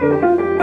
Música